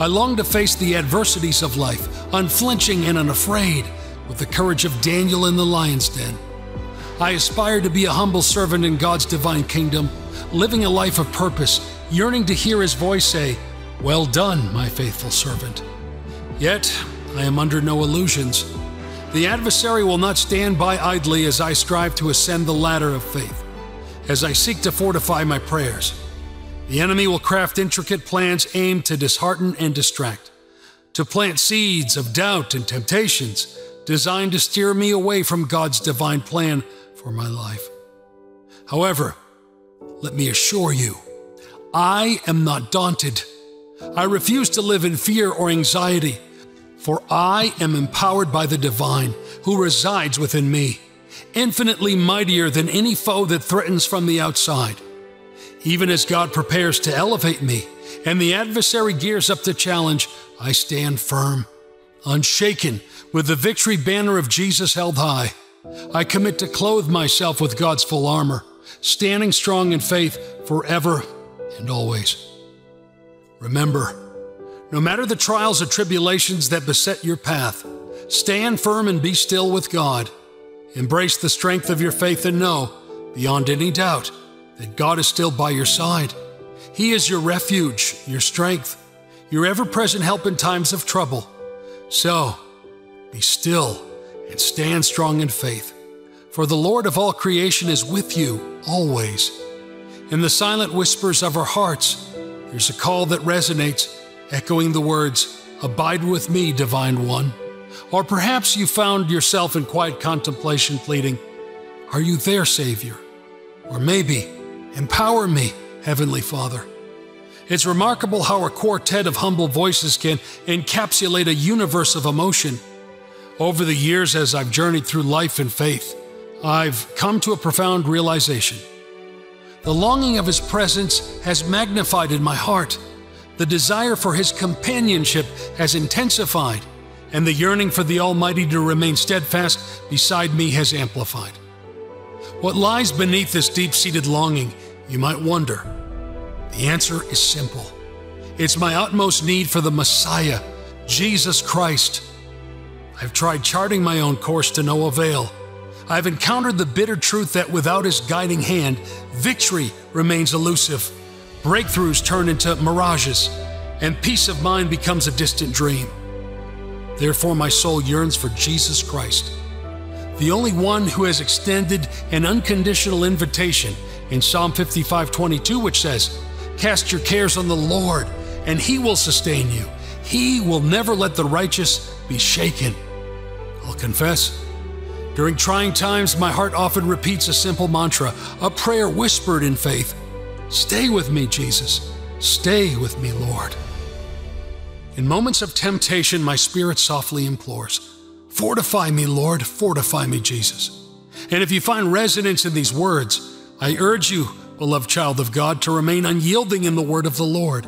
I long to face the adversities of life, unflinching and unafraid with the courage of Daniel in the lion's den. I aspire to be a humble servant in God's divine kingdom, living a life of purpose, yearning to hear his voice say, Well done, my faithful servant. Yet, I am under no illusions. The adversary will not stand by idly as I strive to ascend the ladder of faith, as I seek to fortify my prayers. The enemy will craft intricate plans aimed to dishearten and distract, to plant seeds of doubt and temptations designed to steer me away from God's divine plan for my life. However, let me assure you, I am not daunted. I refuse to live in fear or anxiety, for I am empowered by the divine who resides within me, infinitely mightier than any foe that threatens from the outside. Even as God prepares to elevate me and the adversary gears up to challenge, I stand firm, unshaken with the victory banner of Jesus held high, I commit to clothe myself with God's full armor, standing strong in faith forever and always. Remember, no matter the trials or tribulations that beset your path, stand firm and be still with God. Embrace the strength of your faith and know, beyond any doubt, that God is still by your side. He is your refuge, your strength, your ever present help in times of trouble. So, be still and stand strong in faith, for the Lord of all creation is with you always. In the silent whispers of our hearts, there's a call that resonates, echoing the words, Abide with me, Divine One. Or perhaps you found yourself in quiet contemplation pleading, Are you there, Savior? Or maybe, Empower me, Heavenly Father. It's remarkable how a quartet of humble voices can encapsulate a universe of emotion over the years, as I've journeyed through life and faith, I've come to a profound realization. The longing of His presence has magnified in my heart. The desire for His companionship has intensified, and the yearning for the Almighty to remain steadfast beside me has amplified. What lies beneath this deep seated longing, you might wonder? The answer is simple it's my utmost need for the Messiah, Jesus Christ I've tried charting my own course to no avail. I've encountered the bitter truth that without His guiding hand, victory remains elusive, breakthroughs turn into mirages, and peace of mind becomes a distant dream. Therefore, my soul yearns for Jesus Christ, the only one who has extended an unconditional invitation in Psalm 55:22, which says, Cast your cares on the Lord, and He will sustain you. He will never let the righteous be shaken. I'll confess. During trying times, my heart often repeats a simple mantra, a prayer whispered in faith Stay with me, Jesus. Stay with me, Lord. In moments of temptation, my spirit softly implores Fortify me, Lord, fortify me, Jesus. And if you find resonance in these words, I urge you beloved child of God, to remain unyielding in the word of the Lord.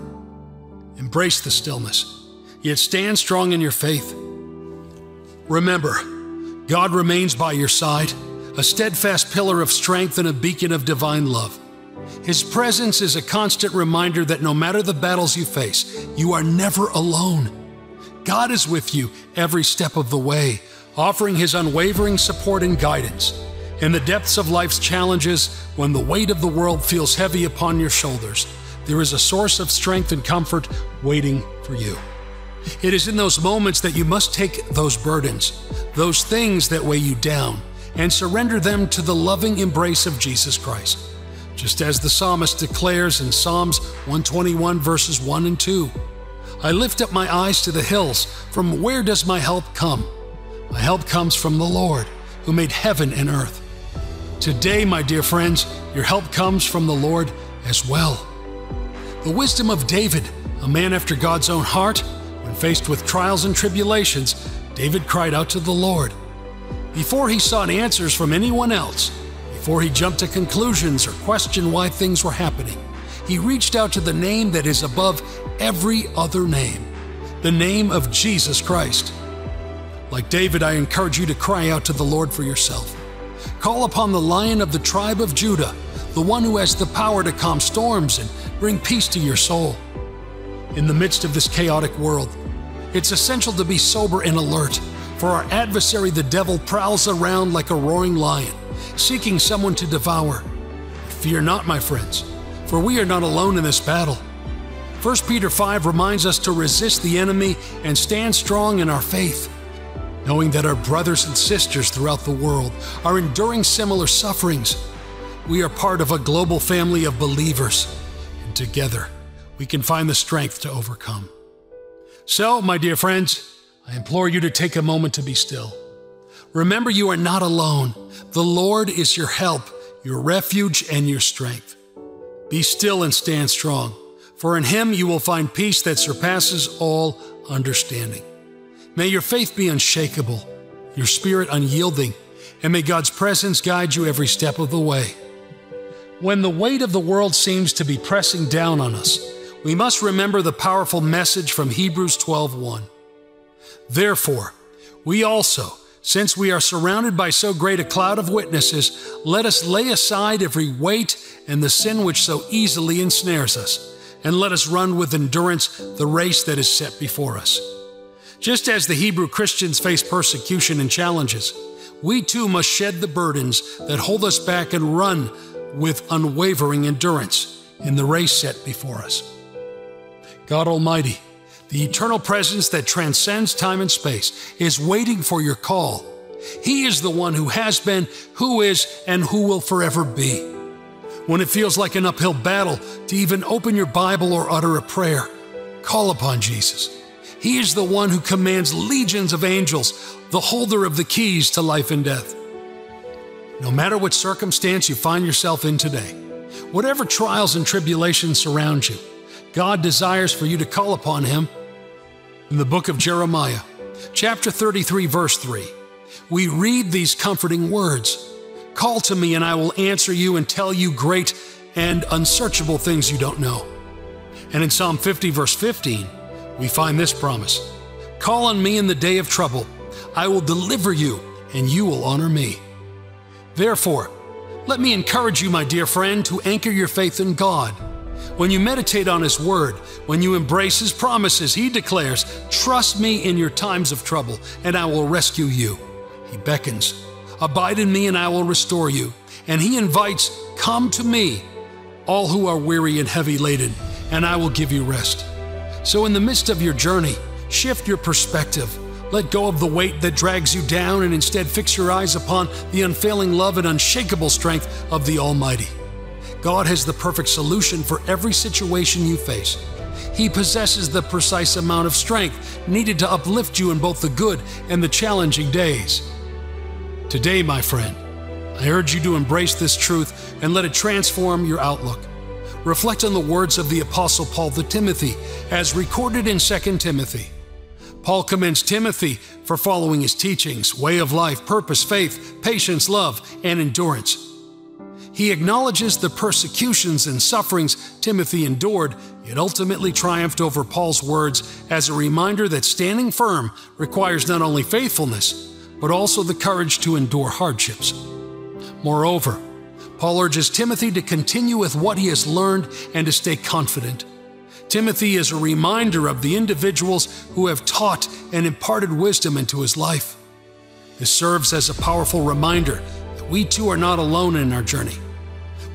Embrace the stillness, yet stand strong in your faith. Remember, God remains by your side, a steadfast pillar of strength and a beacon of divine love. His presence is a constant reminder that no matter the battles you face, you are never alone. God is with you every step of the way, offering His unwavering support and guidance. In the depths of life's challenges, when the weight of the world feels heavy upon your shoulders, there is a source of strength and comfort waiting for you. It is in those moments that you must take those burdens, those things that weigh you down, and surrender them to the loving embrace of Jesus Christ. Just as the psalmist declares in Psalms 121, verses 1 and 2 I lift up my eyes to the hills. From where does my help come? My help comes from the Lord, who made heaven and earth. Today, my dear friends, your help comes from the Lord as well. The wisdom of David, a man after God's own heart, when faced with trials and tribulations, David cried out to the Lord. Before he sought answers from anyone else, before he jumped to conclusions or questioned why things were happening, he reached out to the name that is above every other name, the name of Jesus Christ. Like David, I encourage you to cry out to the Lord for yourself. Call upon the Lion of the tribe of Judah, the one who has the power to calm storms and bring peace to your soul. In the midst of this chaotic world, it's essential to be sober and alert, for our adversary, the devil, prowls around like a roaring lion, seeking someone to devour. Fear not, my friends, for we are not alone in this battle. 1 Peter 5 reminds us to resist the enemy and stand strong in our faith knowing that our brothers and sisters throughout the world are enduring similar sufferings. We are part of a global family of believers, and together we can find the strength to overcome. So, my dear friends, I implore you to take a moment to be still. Remember, you are not alone. The Lord is your help, your refuge, and your strength. Be still and stand strong, for in Him you will find peace that surpasses all understanding. May your faith be unshakable, your spirit unyielding, and may God's presence guide you every step of the way. When the weight of the world seems to be pressing down on us, we must remember the powerful message from Hebrews 12:1. Therefore, we also, since we are surrounded by so great a cloud of witnesses, let us lay aside every weight and the sin which so easily ensnares us, and let us run with endurance the race that is set before us. Just as the Hebrew Christians face persecution and challenges, we too must shed the burdens that hold us back and run with unwavering endurance in the race set before us. God Almighty, the eternal presence that transcends time and space, is waiting for your call. He is the one who has been, who is, and who will forever be. When it feels like an uphill battle to even open your Bible or utter a prayer, call upon Jesus. He is the one who commands legions of angels, the holder of the keys to life and death. No matter what circumstance you find yourself in today, whatever trials and tribulations surround you, God desires for you to call upon Him. In the book of Jeremiah, chapter 33, verse 3, we read these comforting words Call to me, and I will answer you and tell you great and unsearchable things you don't know. And in Psalm 50, verse 15, we find this promise Call on me in the day of trouble. I will deliver you, and you will honor me. Therefore, let me encourage you, my dear friend, to anchor your faith in God. When you meditate on His Word, when you embrace His promises, He declares, Trust me in your times of trouble, and I will rescue you. He beckons, Abide in me, and I will restore you. And He invites, Come to me, all who are weary and heavy laden, and I will give you rest. So, in the midst of your journey, shift your perspective. Let go of the weight that drags you down and instead fix your eyes upon the unfailing love and unshakable strength of the Almighty. God has the perfect solution for every situation you face. He possesses the precise amount of strength needed to uplift you in both the good and the challenging days. Today, my friend, I urge you to embrace this truth and let it transform your outlook. Reflect on the words of the Apostle Paul to Timothy, as recorded in 2 Timothy. Paul commends Timothy for following his teachings, way of life, purpose, faith, patience, love, and endurance. He acknowledges the persecutions and sufferings Timothy endured, yet ultimately triumphed over Paul's words as a reminder that standing firm requires not only faithfulness, but also the courage to endure hardships. Moreover, Paul urges Timothy to continue with what he has learned and to stay confident. Timothy is a reminder of the individuals who have taught and imparted wisdom into his life. This serves as a powerful reminder that we too are not alone in our journey.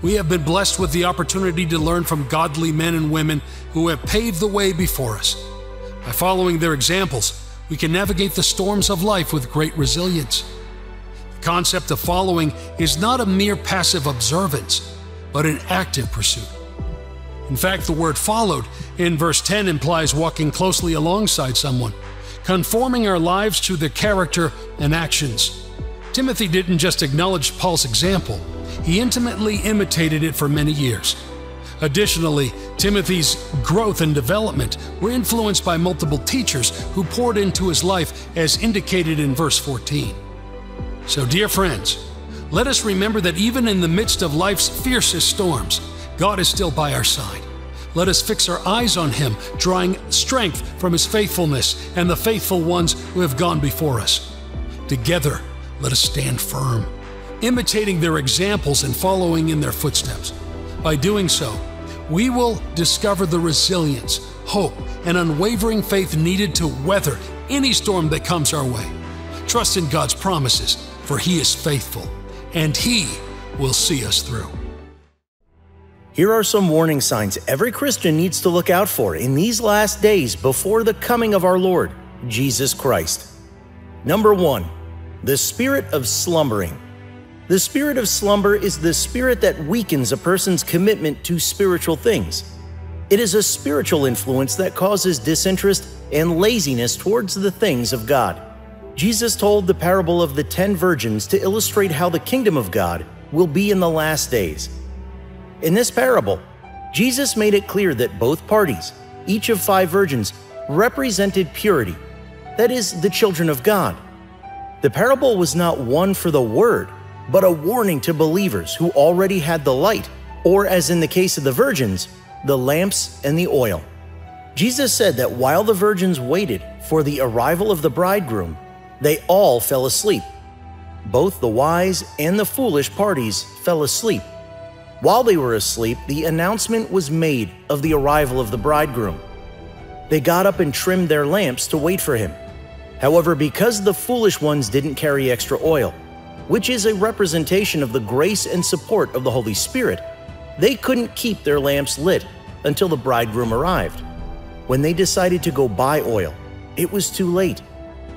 We have been blessed with the opportunity to learn from godly men and women who have paved the way before us. By following their examples, we can navigate the storms of life with great resilience. The concept of following is not a mere passive observance, but an active pursuit. In fact, the word followed in verse 10 implies walking closely alongside someone, conforming our lives to their character and actions. Timothy didn't just acknowledge Paul's example, he intimately imitated it for many years. Additionally, Timothy's growth and development were influenced by multiple teachers who poured into his life, as indicated in verse 14. So, dear friends, let us remember that even in the midst of life's fiercest storms, God is still by our side. Let us fix our eyes on Him, drawing strength from His faithfulness and the faithful ones who have gone before us. Together, let us stand firm, imitating their examples and following in their footsteps. By doing so, we will discover the resilience, hope, and unwavering faith needed to weather any storm that comes our way. Trust in God's promises, for He is faithful, and He will see us through.
Here are some warning signs every Christian needs to look out for in these last days before the coming of our Lord, Jesus Christ. Number one, the spirit of slumbering. The spirit of slumber is the spirit that weakens a person's commitment to spiritual things. It is a spiritual influence that causes disinterest and laziness towards the things of God. Jesus told the parable of the ten virgins to illustrate how the kingdom of God will be in the last days. In this parable, Jesus made it clear that both parties, each of five virgins, represented purity, that is, the children of God. The parable was not one for the word, but a warning to believers who already had the light, or as in the case of the virgins, the lamps and the oil. Jesus said that while the virgins waited for the arrival of the bridegroom, they all fell asleep. Both the wise and the foolish parties fell asleep. While they were asleep, the announcement was made of the arrival of the bridegroom. They got up and trimmed their lamps to wait for him. However, because the foolish ones didn't carry extra oil, which is a representation of the grace and support of the Holy Spirit, they couldn't keep their lamps lit until the bridegroom arrived. When they decided to go buy oil, it was too late.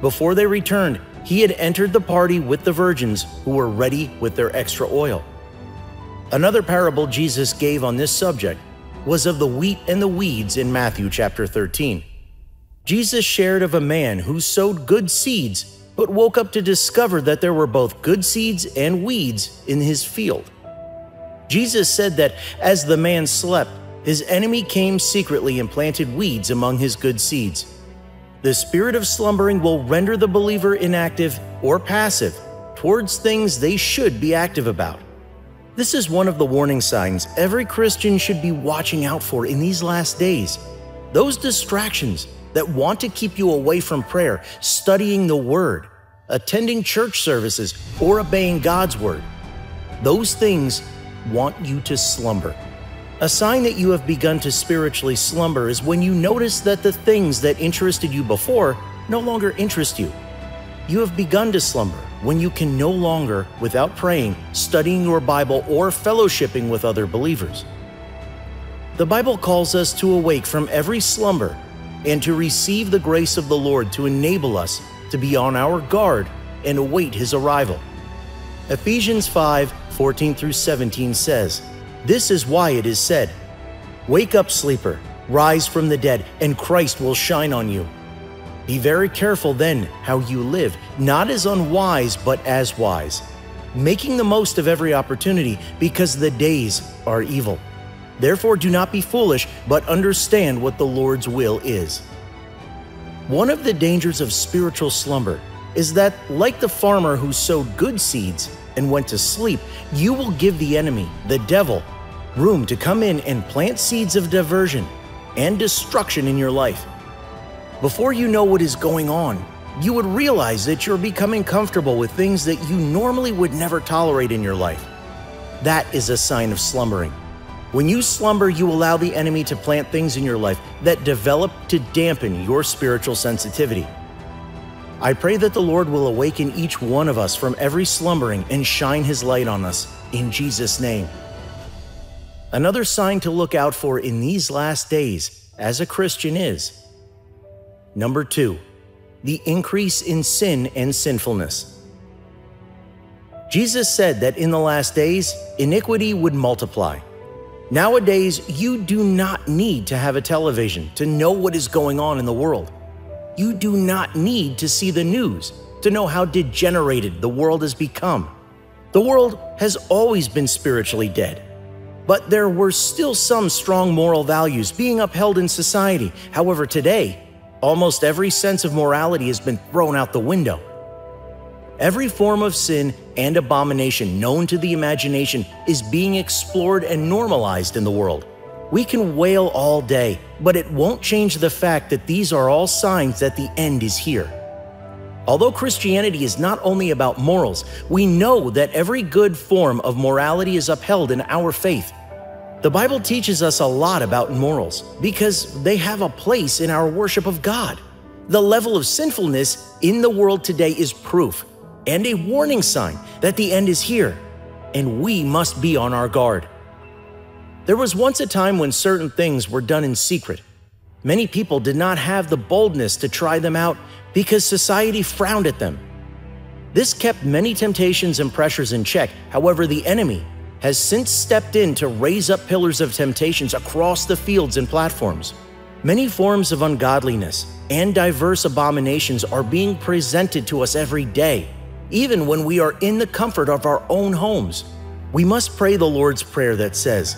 Before they returned, he had entered the party with the virgins who were ready with their extra oil. Another parable Jesus gave on this subject was of the wheat and the weeds in Matthew chapter 13. Jesus shared of a man who sowed good seeds but woke up to discover that there were both good seeds and weeds in his field. Jesus said that as the man slept, his enemy came secretly and planted weeds among his good seeds. The spirit of slumbering will render the believer inactive or passive towards things they should be active about. This is one of the warning signs every Christian should be watching out for in these last days. Those distractions that want to keep you away from prayer, studying the Word, attending church services, or obeying God's Word. Those things want you to slumber. A sign that you have begun to spiritually slumber is when you notice that the things that interested you before no longer interest you. You have begun to slumber when you can no longer, without praying, studying your Bible, or fellowshipping with other believers. The Bible calls us to awake from every slumber and to receive the grace of the Lord to enable us to be on our guard and await his arrival. Ephesians 5 14 through 17 says, This is why it is said, Wake up, sleeper, rise from the dead, and Christ will shine on you. Be very careful then how you live, not as unwise, but as wise, making the most of every opportunity, because the days are evil. Therefore, do not be foolish, but understand what the Lord's will is. One of the dangers of spiritual slumber is that, like the farmer who sowed good seeds and went to sleep, you will give the enemy, the devil, room to come in and plant seeds of diversion and destruction in your life. Before you know what is going on, you would realize that you're becoming comfortable with things that you normally would never tolerate in your life. That is a sign of slumbering. When you slumber, you allow the enemy to plant things in your life that develop to dampen your spiritual sensitivity. I pray that the Lord will awaken each one of us from every slumbering and shine his light on us. In Jesus' name. Another sign to look out for in these last days as a Christian is number two, the increase in sin and sinfulness. Jesus said that in the last days, iniquity would multiply. Nowadays, you do not need to have a television to know what is going on in the world. You do not need to see the news to know how degenerated the world has become. The world has always been spiritually dead but there were still some strong moral values being upheld in society. However, today, almost every sense of morality has been thrown out the window. Every form of sin and abomination known to the imagination is being explored and normalized in the world. We can wail all day, but it won't change the fact that these are all signs that the end is here. Although Christianity is not only about morals, we know that every good form of morality is upheld in our faith. The Bible teaches us a lot about morals because they have a place in our worship of God. The level of sinfulness in the world today is proof and a warning sign that the end is here, and we must be on our guard. There was once a time when certain things were done in secret. Many people did not have the boldness to try them out because society frowned at them. This kept many temptations and pressures in check. However, the enemy has since stepped in to raise up pillars of temptations across the fields and platforms. Many forms of ungodliness and diverse abominations are being presented to us every day, even when we are in the comfort of our own homes. We must pray the Lord's Prayer that says,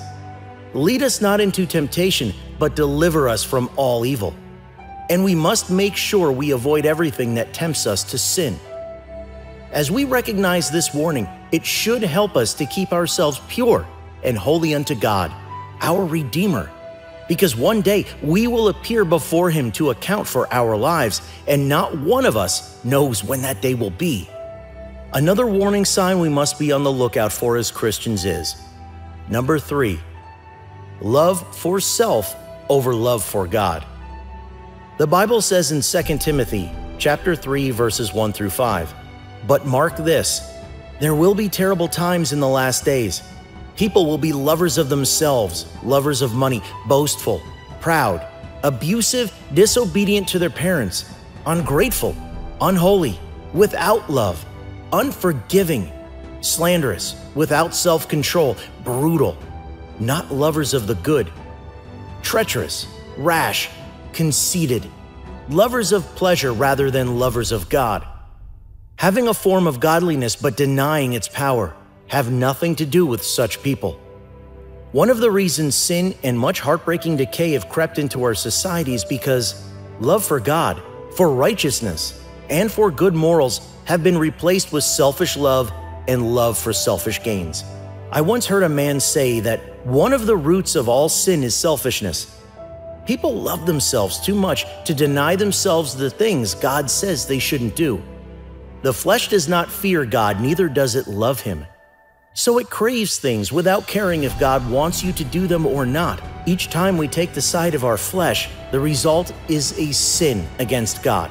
Lead us not into temptation, but deliver us from all evil. And we must make sure we avoid everything that tempts us to sin. As we recognize this warning, it should help us to keep ourselves pure and holy unto God, our Redeemer. Because one day we will appear before Him to account for our lives, and not one of us knows when that day will be. Another warning sign we must be on the lookout for as Christians is number three, love for self over love for God. The Bible says in 2 Timothy chapter 3 verses 1 through 5, "But mark this, there will be terrible times in the last days. People will be lovers of themselves, lovers of money, boastful, proud, abusive, disobedient to their parents, ungrateful, unholy, without love, unforgiving, slanderous, without self control, brutal, not lovers of the good, treacherous, rash, conceited, lovers of pleasure rather than lovers of God having a form of godliness but denying its power, have nothing to do with such people. One of the reasons sin and much heartbreaking decay have crept into our society is because love for God, for righteousness, and for good morals have been replaced with selfish love and love for selfish gains. I once heard a man say that one of the roots of all sin is selfishness. People love themselves too much to deny themselves the things God says they shouldn't do. The flesh does not fear God, neither does it love Him. So it craves things without caring if God wants you to do them or not. Each time we take the side of our flesh, the result is a sin against God.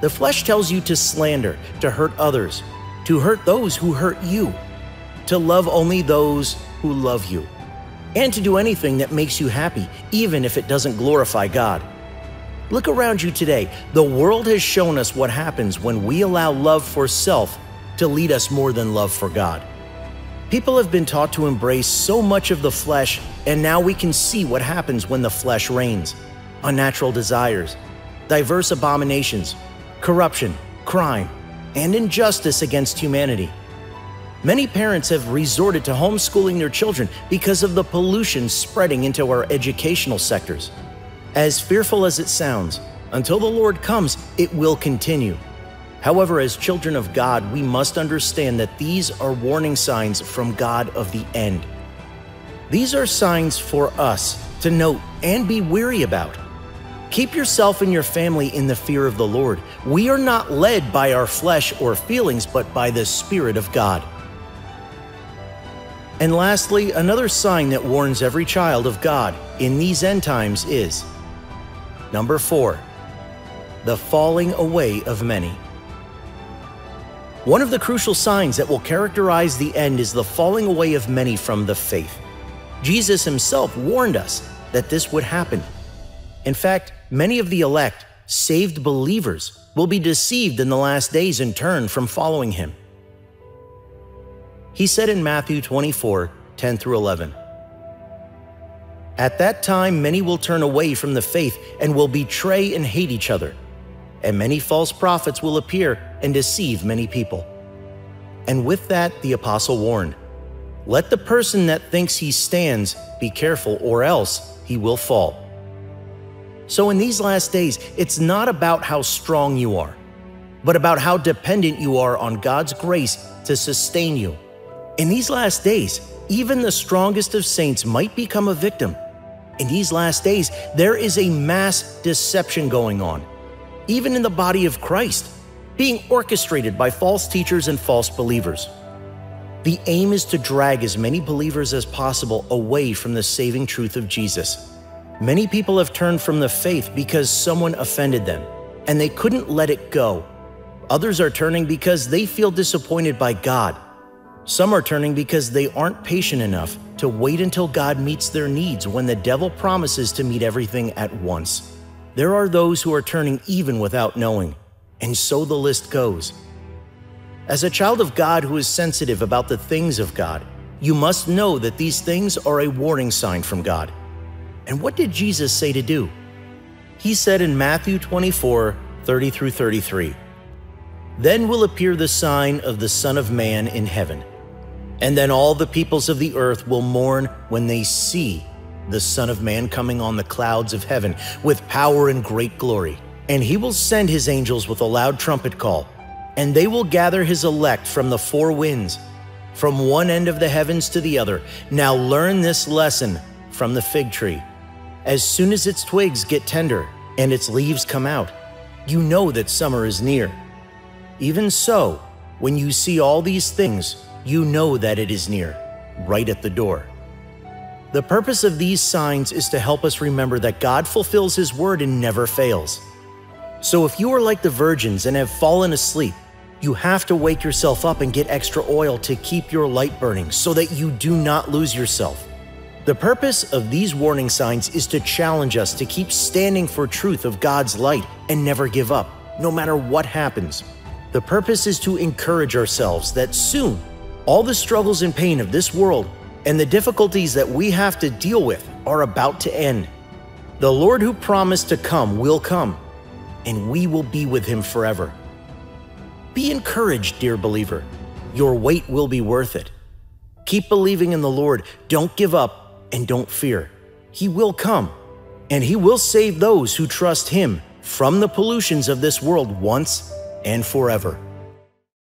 The flesh tells you to slander, to hurt others, to hurt those who hurt you, to love only those who love you, and to do anything that makes you happy, even if it doesn't glorify God. Look around you today. The world has shown us what happens when we allow love for self to lead us more than love for God. People have been taught to embrace so much of the flesh, and now we can see what happens when the flesh reigns unnatural desires, diverse abominations, corruption, crime, and injustice against humanity. Many parents have resorted to homeschooling their children because of the pollution spreading into our educational sectors. As fearful as it sounds, until the Lord comes, it will continue. However, as children of God, we must understand that these are warning signs from God of the end. These are signs for us to note and be weary about. Keep yourself and your family in the fear of the Lord. We are not led by our flesh or feelings, but by the Spirit of God. And lastly, another sign that warns every child of God in these end times is number four, the falling away of many. One of the crucial signs that will characterize the end is the falling away of many from the faith. Jesus himself warned us that this would happen. In fact, many of the elect, saved believers, will be deceived in the last days and turn from following him. He said in Matthew 24 10 through 11, At that time, many will turn away from the faith and will betray and hate each other. And many false prophets will appear and deceive many people. And with that, the apostle warned Let the person that thinks he stands be careful, or else he will fall. So, in these last days, it's not about how strong you are, but about how dependent you are on God's grace to sustain you. In these last days, even the strongest of saints might become a victim. In these last days, there is a mass deception going on, even in the body of Christ, being orchestrated by false teachers and false believers. The aim is to drag as many believers as possible away from the saving truth of Jesus. Many people have turned from the faith because someone offended them, and they couldn't let it go. Others are turning because they feel disappointed by God some are turning because they aren't patient enough to wait until God meets their needs when the devil promises to meet everything at once. There are those who are turning even without knowing, and so the list goes. As a child of God who is sensitive about the things of God, you must know that these things are a warning sign from God. And what did Jesus say to do? He said in Matthew 24 30 through 33, Then will appear the sign of the Son of Man in heaven. And then all the peoples of the earth will mourn when they see the Son of Man coming on the clouds of heaven with power and great glory. And he will send his angels with a loud trumpet call, and they will gather his elect from the four winds, from one end of the heavens to the other. Now learn this lesson from the fig tree. As soon as its twigs get tender and its leaves come out, you know that summer is near. Even so, when you see all these things, you know that it is near, right at the door. The purpose of these signs is to help us remember that God fulfills His word and never fails. So if you are like the virgins and have fallen asleep, you have to wake yourself up and get extra oil to keep your light burning so that you do not lose yourself. The purpose of these warning signs is to challenge us to keep standing for truth of God's light and never give up, no matter what happens. The purpose is to encourage ourselves that soon all the struggles and pain of this world and the difficulties that we have to deal with are about to end. The Lord who promised to come will come, and we will be with him forever. Be encouraged, dear believer. Your wait will be worth it. Keep believing in the Lord. Don't give up and don't fear. He will come, and He will save those who trust Him from the pollutions of this world once and forever.